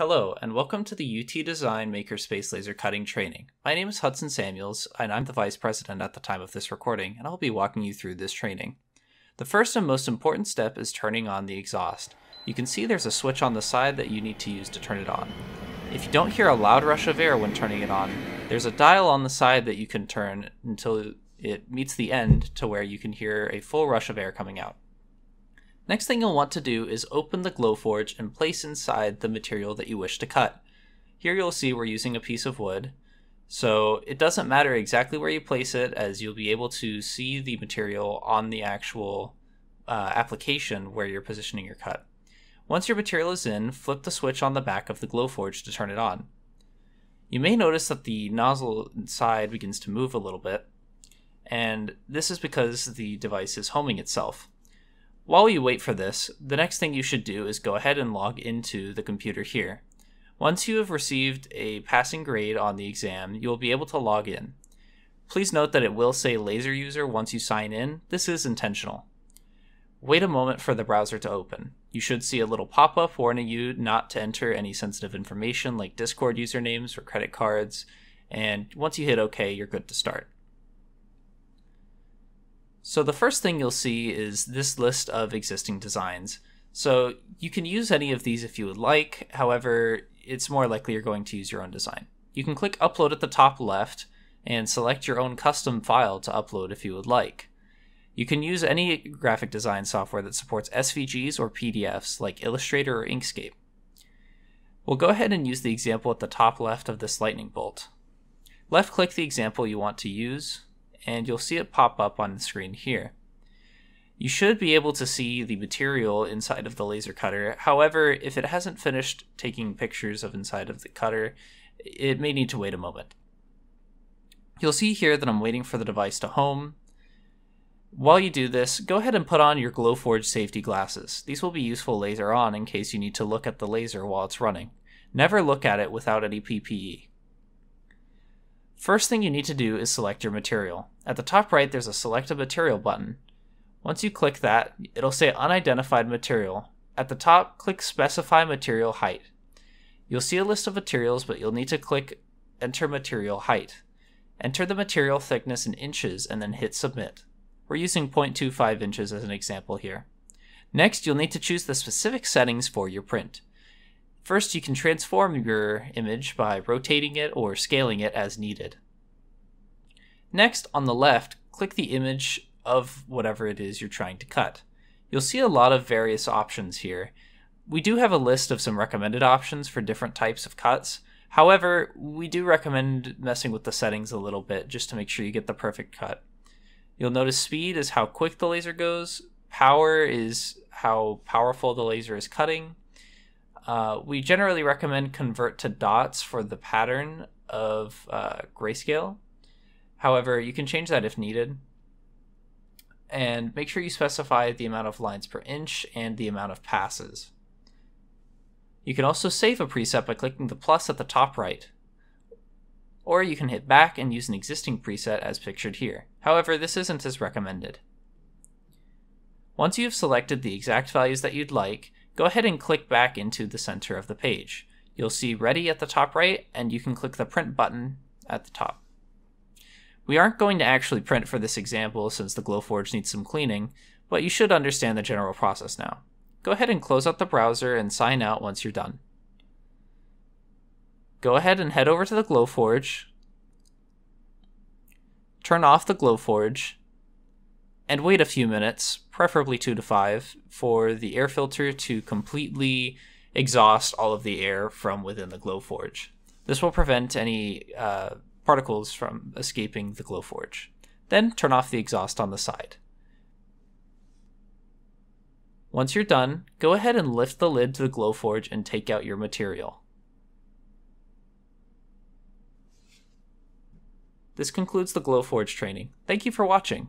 Hello, and welcome to the UT Design Makerspace Laser Cutting Training. My name is Hudson Samuels, and I'm the Vice President at the time of this recording, and I'll be walking you through this training. The first and most important step is turning on the exhaust. You can see there's a switch on the side that you need to use to turn it on. If you don't hear a loud rush of air when turning it on, there's a dial on the side that you can turn until it meets the end to where you can hear a full rush of air coming out. Next thing you'll want to do is open the Glowforge and place inside the material that you wish to cut. Here you'll see we're using a piece of wood, so it doesn't matter exactly where you place it as you'll be able to see the material on the actual uh, application where you're positioning your cut. Once your material is in, flip the switch on the back of the Glowforge to turn it on. You may notice that the nozzle inside begins to move a little bit, and this is because the device is homing itself. While you wait for this, the next thing you should do is go ahead and log into the computer here. Once you have received a passing grade on the exam, you will be able to log in. Please note that it will say laser user once you sign in. This is intentional. Wait a moment for the browser to open. You should see a little pop-up warning you not to enter any sensitive information like Discord usernames or credit cards, and once you hit OK, you're good to start. So the first thing you'll see is this list of existing designs. So you can use any of these if you would like, however, it's more likely you're going to use your own design. You can click upload at the top left and select your own custom file to upload if you would like. You can use any graphic design software that supports SVGs or PDFs like Illustrator or Inkscape. We'll go ahead and use the example at the top left of this lightning bolt. Left click the example you want to use, and you'll see it pop up on the screen here. You should be able to see the material inside of the laser cutter. However, if it hasn't finished taking pictures of inside of the cutter, it may need to wait a moment. You'll see here that I'm waiting for the device to home. While you do this, go ahead and put on your Glowforge safety glasses. These will be useful later on in case you need to look at the laser while it's running. Never look at it without any PPE. First thing you need to do is select your material. At the top right, there's a Select a Material button. Once you click that, it'll say Unidentified Material. At the top, click Specify Material Height. You'll see a list of materials, but you'll need to click Enter Material Height. Enter the material thickness in inches and then hit Submit. We're using 0.25 inches as an example here. Next, you'll need to choose the specific settings for your print. First, you can transform your image by rotating it or scaling it as needed. Next, on the left, click the image of whatever it is you're trying to cut. You'll see a lot of various options here. We do have a list of some recommended options for different types of cuts. However, we do recommend messing with the settings a little bit just to make sure you get the perfect cut. You'll notice speed is how quick the laser goes, power is how powerful the laser is cutting, uh, we generally recommend convert to dots for the pattern of uh, grayscale. However, you can change that if needed. And make sure you specify the amount of lines per inch and the amount of passes. You can also save a preset by clicking the plus at the top right. Or you can hit back and use an existing preset as pictured here. However, this isn't as recommended. Once you have selected the exact values that you'd like, go ahead and click back into the center of the page. You'll see Ready at the top right, and you can click the Print button at the top. We aren't going to actually print for this example since the Glowforge needs some cleaning, but you should understand the general process now. Go ahead and close out the browser and sign out once you're done. Go ahead and head over to the Glowforge, turn off the Glowforge, and wait a few minutes, preferably two to five, for the air filter to completely exhaust all of the air from within the Glowforge. This will prevent any uh, particles from escaping the Glowforge. Then turn off the exhaust on the side. Once you're done, go ahead and lift the lid to the Glowforge and take out your material. This concludes the Glowforge training. Thank you for watching.